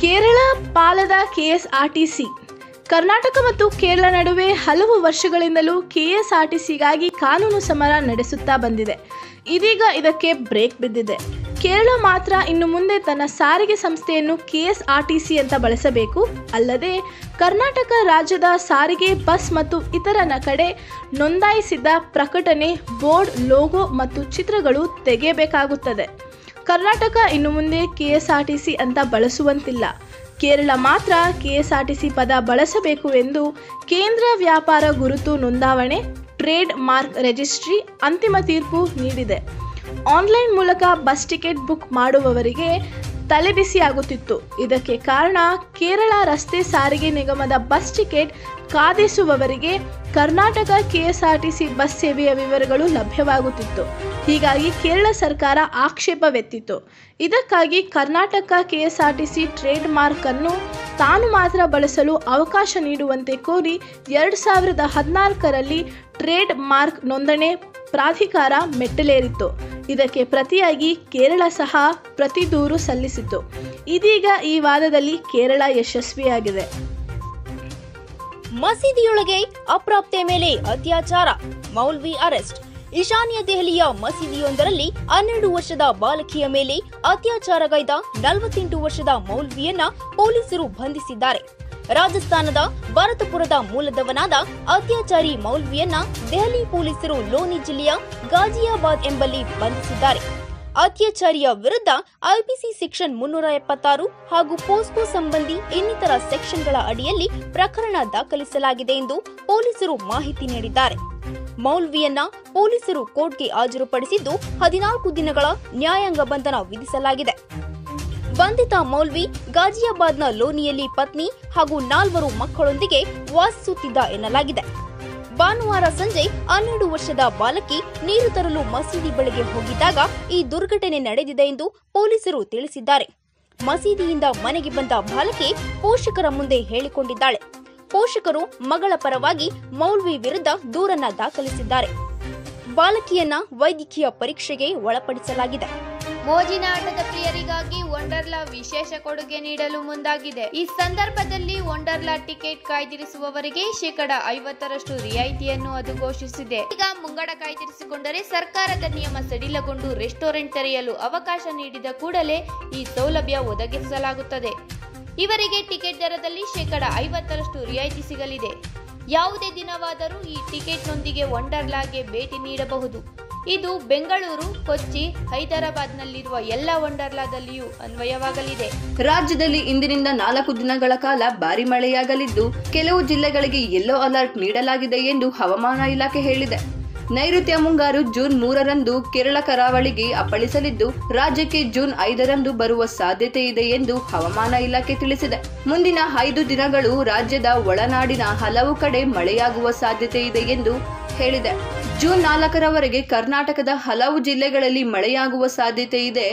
Kerala ಪಾಲದ KSRTC. Karnataka ಮತ್ತು ಕೇರಳ ನಡುವೆ ಹಲವು ವರ್ಷಗಳಿಂದಲೂ ಕೆಎಸ್ಆರ್ಟಿಸಿಗಾಗಿ ಕಾನೂನು ಸಮರ ನಡೆಸುತ್ತಾ ಬಂದಿದೆ. ಇದೀಗ ಇದಕ್ಕೆ ಬ್ರೇಕ್ ಬಿದ್ದಿದೆ. ಕೇರಳ ಮಾತ್ರ ಇನ್ನು ಮುಂದೆ ತನ್ನ ಸಾರಿಗೆ ಸಂಸ್ಥೆಯನ್ನು ಕೆಎಸ್ಆರ್ಟಿಸಿ ಅಂತ ಬಳಸಬೇಕು. ಅಲ್ಲದೆ ಕರ್ನಾಟಕ ರಾಜ್ಯದ ಸಾರಿಗೆ, ಬಸ್ ಮತ್ತು ಇತರನ ಕಡೆ ನೋಂದಾಯಿಸಿದ್ದ ಪ್ರಕಟಣೆ, ಬೋರ್ಡ್, ಲೋಗೋ ಮತ್ತು ಚಿತ್ರಗಳು ತೆಗೆಯಬೇಕಾಗುತ್ತದೆ. ಕರ್ನಾಟಕ ಇನ್ನು ಮುಂದೆ ಕೆಎಸ್ಆರ್ಟಿಸಿ ಅಂತ ಬಳಸುವಂತಿಲ್ಲ. ಕೇರಳ ಮಾತ್ರ ಕೆಎಸ್ಆರ್ಟಿಸಿ ಪದ ಬಳಸಬೇಕು ಎಂದು ಕೇಂದ್ರ ವ್ಯಾಪಾರ ಗುರುತು ನೋಂದಾವಣೆ, ಟ್ರೇಡ್ ಮಾರ್ಕ್ ರಿಜಿಸ್ಟ್ರಿ ಅಂತಿಮ ತೀರ್ಪು ನೀಡಿದೆ. ಆನ್ಲೈನ್ ಮೂಲಕ ಬಸ್ ಟಿಕೆಟ್ ಬುಕ್ ಮಾಡುವವರಿಗೆ ತಲೆಬಿಸಿಯಾಗುತ್ತಿತ್ತು ಇದಕ್ಕೆ ಕಾರಣ ಕೇರಳ ರಸ್ತೆ ಸಾರಿಗೆ ನಿಗಮದ ಬಸ್ ಟಿಕೆಟ್ ಕಾದಿಸುವವರಿಗೆ ಕರ್ನಾಟಕ ಕೆಎಸ್ಆರ್ಟಿಸಿ ಬಸ್ ಸೇವೆಯ ವಿವರಗಳು ಲಭ್ಯವಾಗುತ್ತಿತ್ತು. ಹೀಗಾಗಿ ಕೇರಳ ಸರ್ಕಾರ ಆಕ್ಷೇಪವೆತ್ತಿತ್ತು. ಇದಕ್ಕಾಗಿ ಕರ್ನಾಟಕ ಕೆಎಸ್ಆರ್ಟಿಸಿ ಟ್ರೇಡ್ ಮಾರ್ಕ್ ಅನ್ನು ತಾನು ಮಾತ್ರ ಬಳಸಲು ಅವಕಾಶ ನೀಡುವಂತೆ ಕೋರಿ ಎರಡು ಸಾವಿರದ ಹದಿನಾಲ್ಕರಲ್ಲಿ ಟ್ರೇಡ್ ಮಾರ್ಕ್ ನೋಂದಣಿ ಪ್ರಾಧಿಕಾರ ಮೆಟ್ಟಲೇರಿತ್ತು. ಇದಕ್ಕೆ ಪ್ರತಿಯಾಗಿ ಕೇರಳ ಸಹ ಪ್ರತಿ ದೂರು ಸಲ್ಲಿಸಿತು ಇದೀಗ ಈ ವಾದದಲ್ಲಿ ಕೇರಳ ಯಶಸ್ವಿಯಾಗಿದೆ. ಮಸೀದಿಯೊಳಗೆ ಅಪ್ರಾಪ್ತೆ ಮೇಲೆ ಅತ್ಯಾಚಾರ, ಮೌಲ್ವಿ ಅರೆಸ್ಟ್. ಈಶಾನ್ಯ ದೆಹಲಿಯ ಮಸೀದಿಯೊಂದರಲ್ಲಿ ಹನ್ನೆರಡು ವರ್ಷದ ಬಾಲಕಿಯ ಮೇಲೆ ಅತ್ಯಾಚಾರಗೈದ ನಲವತ್ತೆಂಟು ವರ್ಷದ ಮೌಲ್ವಿಯನ್ನ ಪೊಲೀಸರು ಬಂಧಿಸಿದ್ದಾರೆ. ರಾಜಸ್ಥಾನದ ಭರತಪುರದ ಮೂಲದವನಾದ ಅತ್ಯಾಚಾರಿ ಮೌಲ್ವಿಯನ್ನ ದೆಹಲಿ ಪೊಲೀಸರು ಲೋನಿ ಜಿಲ್ಲೆಯ ಗಾಜಿಯಾಬಾದ್ ಎಂಬಲ್ಲಿ ಬಂಧಿಸಿದ್ದಾರೆ. ಅತ್ಯಾಚಾರಿಯ ವಿರುದ್ಧ ಐಪಿಸಿ ಸೆಕ್ಷನ್ ಮುನ್ನೂರ ಎಪ್ಪತ್ತಾರು ಹಾಗೂ ಪೋಸ್ಕೋ ಸಂಬಂಧಿ ಇನ್ನಿತರ ಸೆಕ್ಷನ್ಗಳ ಅಡಿಯಲ್ಲಿ ಪ್ರಕರಣ ದಾಖಲಿಸಲಾಗಿದೆ ಎಂದು ಪೊಲೀಸರು ಮಾಹಿತಿ ನೀಡಿದ್ದಾರೆ. ಮೌಲ್ವಿಯನ್ನ ಪೊಲೀಸರು ಕೋರ್ಟ್ಗೆ ಹಾಜರುಪಡಿಸಿದ್ದು ಹದಿನಾಲ್ಕು ದಿನಗಳ ನ್ಯಾಯಾಂಗ ಬಂಧನ ವಿಧಿಸಲಾಗಿದೆ. ಬಂಧಿತ ಮೌಲ್ವಿ ಗಾಜಿಯಾಬಾದ್ನ ಲೋನಿಯಲ್ಲಿ ಪತ್ನಿ ಹಾಗೂ ನಾಲ್ವರು ಮಕ್ಕಳೊಂದಿಗೆ ವಾಸಿಸುತ್ತಿದ್ದ ಎನ್ನಲಾಗಿದೆ. ಭಾನುವಾರ ಸಂಜೆ ಹನ್ನೆರಡು ವರ್ಷದ ಬಾಲಕಿ ನೀರು ತರಲು ಮಸೀದಿ ಬಳಿಗೆ ಹೋಗಿದ್ದಾಗ ಈ ದುರ್ಘಟನೆ ನಡೆದಿದೆ ಎಂದು ಪೊಲೀಸರು ತಿಳಿಸಿದ್ದಾರೆ. ಮಸೀದಿಯಿಂದ ಮನೆಗೆ ಬಂದ ಬಾಲಕಿ ಪೋಷಕರ ಮುಂದೆ ಹೇಳಿಕೊಂಡಿದ್ದಾಳೆ. ಪೋಷಕರು ಮಗಳ ಪರವಾಗಿ ಮೌಲ್ವಿ ವಿರುದ್ಧ ದೂರನ್ನ ದಾಖಲಿಸಿದ್ದಾರೆ. ಬಾಲಕಿಯನ್ನ ವೈದ್ಯಕೀಯ ಪರೀಕ್ಷೆಗೆ ಒಳಪಡಿಸಲಾಗಿದೆ. ಮೋಜಿನ ಆಟದ ಪ್ರಿಯರಿಗಾಗಿ ವಂಡರ್ಲಾ ವಿಶೇಷ ಕೊಡುಗೆ ನೀಡಲು ಮುಂದಾಗಿದೆ. ಈ ಸಂದರ್ಭದಲ್ಲಿ ವಂಡರ್ಲಾ ಟಿಕೆಟ್ ಕಾಯ್ದಿರಿಸುವವರಿಗೆ ಶೇಕಡ ಐವತ್ತರಷ್ಟು ರಿಯಾಯಿತಿಯನ್ನು ಅದು ಘೋಷಿಸಿದೆ. ಈಗ ಮುಂಗಡ ಕಾಯ್ದಿರಿಸಿಕೊಂಡರೆ ಸರ್ಕಾರದ ನಿಯಮ ಸಡಿಲಗೊಂಡು ರೆಸ್ಟೋರೆಂಟ್ ತೆರೆಯಲು ಅವಕಾಶ ನೀಡಿದ ಕೂಡಲೇ ಈ ಸೌಲಭ್ಯ ಒದಗಿಸಲಾಗುತ್ತದೆ. ಇವರಿಗೆ ಟಿಕೆಟ್ ದರದಲ್ಲಿ ಶೇಕಡ ಐವತ್ತರಷ್ಟು ರಿಯಾಯಿತಿ ಸಿಗಲಿದೆ. ಯಾವುದೇ ದಿನವಾದರೂ ಈ ಟಿಕೆಟ್ನೊಂದಿಗೆ ವಂಡರ್ಲಾಗೆ ಭೇಟಿ ನೀಡಬಹುದು. ಇದು ಬೆಂಗಳೂರು, ಕೊಚ್ಚಿ, ಹೈದರಾಬಾದ್ನಲ್ಲಿರುವ ಎಲ್ಲ ವಂಡರ್ಲಾದಲ್ಲಿಯೂ ಅನ್ವಯವಾಗಲಿದೆ. ರಾಜ್ಯದಲ್ಲಿ ಇಂದಿನಿಂದ ನಾಲ್ಕು ದಿನಗಳ ಕಾಲ ಭಾರಿ ಮಳೆಯಾಗಲಿದ್ದು, ಕೆಲವು ಜಿಲ್ಲೆಗಳಿಗೆ ಯೆಲ್ಲೋ ಅಲರ್ಟ್ ನೀಡಲಾಗಿದೆ ಎಂದು ಹವಾಮಾನ ಇಲಾಖೆ ಹೇಳಿದೆ. ನೈಋತ್ಯ ಮುಂಗಾರು ಜೂನ್ ಮೂರರಂದು ಕೇರಳ ಕರಾವಳಿಗೆ ಅಪ್ಪಳಿಸಲಿದ್ದು, ರಾಜ್ಯಕ್ಕೆ ಜೂನ್ ಐದರಂದು ಬರುವ ಸಾಧ್ಯತೆ ಇದೆ ಎಂದು ಹವಾಮಾನ ಇಲಾಖೆ ತಿಳಿಸಿದೆ. ಮುಂದಿನ ಐದು ದಿನಗಳು ರಾಜ್ಯದ ಒಳನಾಡಿನ ಹಲವು ಕಡೆ ಮಳೆಯಾಗುವ ಸಾಧ್ಯತೆ ಇದೆ ಎಂದು ಹೇಳಿದೆ. ಜೂನ್ ನಾಲ್ಕರವರೆಗೆ ಕರ್ನಾಟಕದ ಹಲವು ಜಿಲ್ಲೆಗಳಲ್ಲಿ ಮಳೆಯಾಗುವ ಸಾಧ್ಯತೆ ಇದೆ.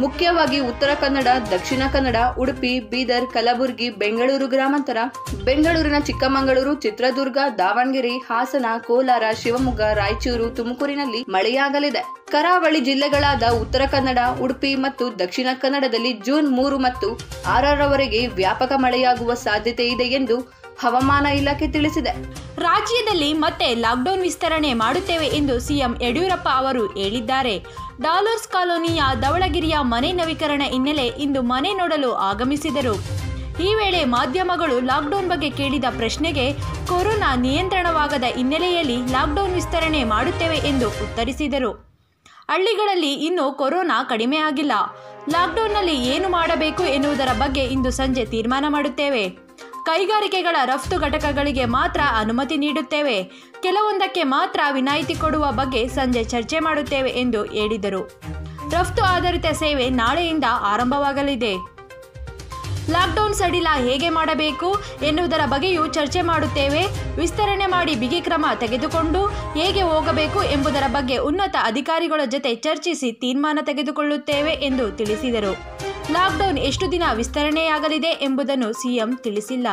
ಮುಖ್ಯವಾಗಿ ಉತ್ತರ ಕನ್ನಡ, ದಕ್ಷಿಣ ಕನ್ನಡ, ಉಡುಪಿ, ಬೀದರ್, ಕಲಬುರಗಿ, ಬೆಂಗಳೂರು ಗ್ರಾಮಾಂತರ, ಬೆಂಗಳೂರಿನ ಚಿಕ್ಕಮಗಳೂರು, ಚಿತ್ರದುರ್ಗ, ದಾವಣಗೆರೆ, ಹಾಸನ, ಕೋಲಾರ, ಶಿವಮೊಗ್ಗ, ರಾಯಚೂರು, ತುಮಕೂರಿನಲ್ಲಿ ಮಳೆಯಾಗಲಿದೆ. ಕರಾವಳಿ ಜಿಲ್ಲೆಗಳಾದ ಉತ್ತರ ಕನ್ನಡ, ಉಡುಪಿ ಮತ್ತು ದಕ್ಷಿಣ ಕನ್ನಡದಲ್ಲಿ ಜೂನ್ ಮೂರು ಮತ್ತು ಆರರವರೆಗೆ ವ್ಯಾಪಕ ಮಳೆಯಾಗುವ ಸಾಧ್ಯತೆ ಇದೆ ಎಂದು ಹವಾಮಾನ ಇಲಾಖೆ ತಿಳಿಸಿದೆ. ರಾಜ್ಯದಲ್ಲಿ ಮತ್ತೆ ಲಾಕ್ಡೌನ್ ವಿಸ್ತರಣೆ ಮಾಡುತ್ತೇವೆ ಎಂದು ಸಿಎಂ ಯಡಿಯೂರಪ್ಪ ಅವರು ಹೇಳಿದ್ದಾರೆ. ಡಾಲರ್ಸ್ ಕಾಲೋನಿಯ ದವಳಗಿರಿಯ ಮನೆ ನವೀಕರಣ ಹಿನ್ನೆಲೆ ಇಂದು ಮನೆ ನೋಡಲು ಆಗಮಿಸಿದರು. ಈ ವೇಳೆ ಮಾಧ್ಯಮಗಳು ಲಾಕ್ಡೌನ್ ಬಗ್ಗೆ ಕೇಳಿದ ಪ್ರಶ್ನೆಗೆ ಕೊರೋನಾ ನಿಯಂತ್ರಣವಾಗದ ಹಿನ್ನೆಲೆಯಲ್ಲಿ ಲಾಕ್ಡೌನ್ ವಿಸ್ತರಣೆ ಮಾಡುತ್ತೇವೆ ಎಂದು ಉತ್ತರಿಸಿದರು. ಹಳ್ಳಿಗಳಲ್ಲಿ ಇನ್ನೂ ಕೊರೋನಾ ಕಡಿಮೆಯಾಗಿಲ್ಲ ಲಾಕ್ಡೌನ್ನಲ್ಲಿ ಏನು ಮಾಡಬೇಕು ಎನ್ನುವುದರ ಬಗ್ಗೆ ಇಂದು ಸಂಜೆ ತೀರ್ಮಾನ ಮಾಡುತ್ತೇವೆ. ಕೈಗಾರಿಕೆಗಳ ರಫ್ತು ಘಟಕಗಳಿಗೆ ಮಾತ್ರ ಅನುಮತಿ ನೀಡುತ್ತೇವೆ. ಕೆಲವೊಂದಕ್ಕೆ ಮಾತ್ರ ವಿನಾಯಿತಿ ಕೊಡುವ ಬಗ್ಗೆ ಸಂಜೆ ಚರ್ಚೆ ಮಾಡುತ್ತೇವೆ ಎಂದು ಹೇಳಿದರು. ರಫ್ತು ಆಧಾರಿತ ಸೇವೆ ನಾಳೆಯಿಂದ ಆರಂಭವಾಗಲಿದೆ. ಲಾಕ್ಡೌನ್ ಸಡಿಲ ಹೇಗೆ ಮಾಡಬೇಕು ಎನ್ನುವುದರ ಬಗ್ಗೆಯೂ ಚರ್ಚೆ ಮಾಡುತ್ತೇವೆ. ವಿಸ್ತರಣೆ ಮಾಡಿ ಬಿಗಿ ಕ್ರಮ ತೆಗೆದುಕೊಂಡು ಹೇಗೆ ಹೋಗಬೇಕು ಎಂಬುದರ ಬಗ್ಗೆ ಉನ್ನತ ಅಧಿಕಾರಿಗಳ ಜೊತೆ ಚರ್ಚಿಸಿ ತೀರ್ಮಾನ ತೆಗೆದುಕೊಳ್ಳುತ್ತೇವೆ ಎಂದು ತಿಳಿಸಿದರು. ಲಾಕ್ಡೌನ್ ಎಷ್ಟು ದಿನ ವಿಸ್ತರಣೆಯಾಗಲಿದೆ ಎಂಬುದನ್ನು ಸಿಎಂ ತಿಳಿಸಿಲ್ಲ.